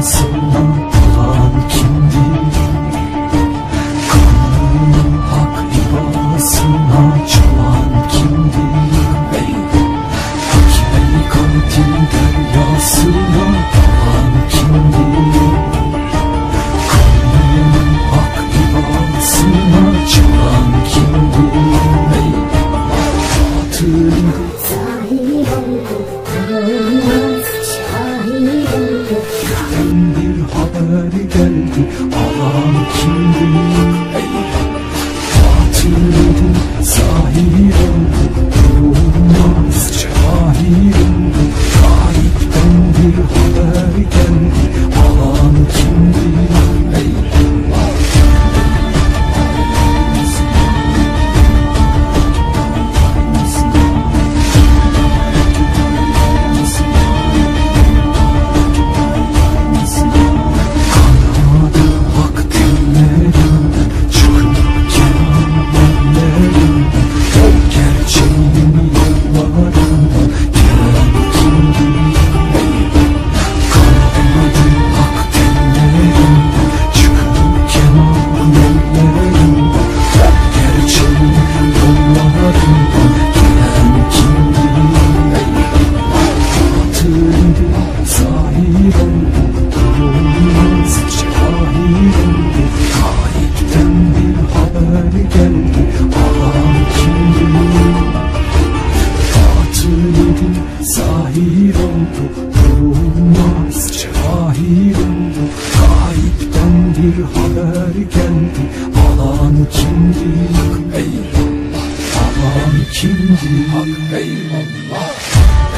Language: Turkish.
deryasına dalan kimdir Kanını hak ibasına çalan kimdir Ey Hakikatin deryasına dalan kimdir Kanının hak ibasına çalan kimdir Ey Sahip olduk, haber geldi. Alan kimdir? Ey Batıldı zahir oldu Durulmaz cahil oldu. Gayipten bir haber geldi Alan kimdir? Eyvallah Alan kimdir Eyvallah